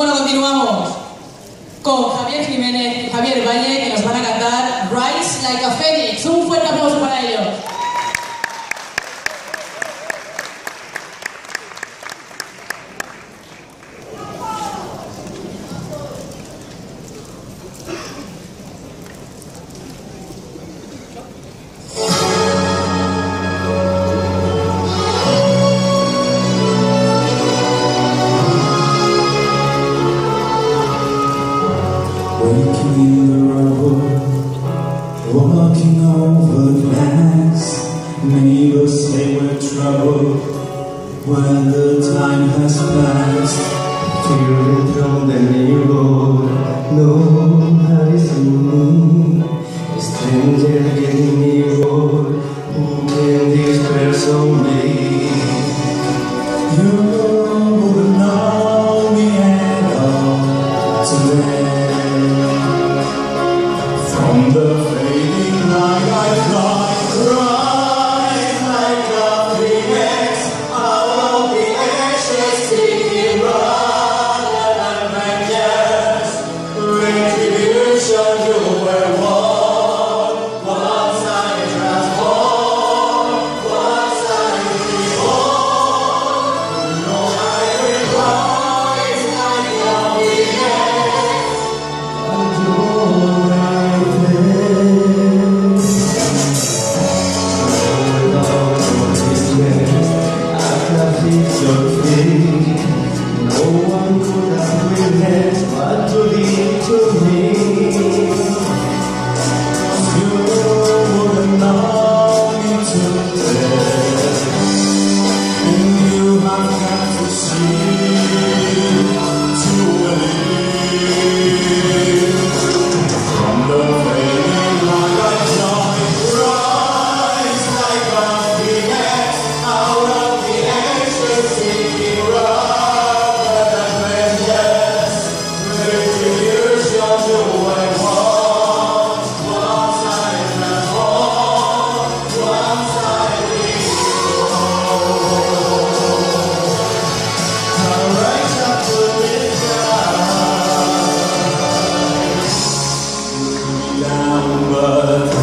Bueno, continuamos con Javier Jiménez y Javier Valle que nos van a cantar Rise Like a Phoenix. Un fuerte aplauso para ellos. in the road, walking over lands. Neighbors say we're troubled when the time has passed. Children from the neighborhood, nobody's face of me. No one could. God.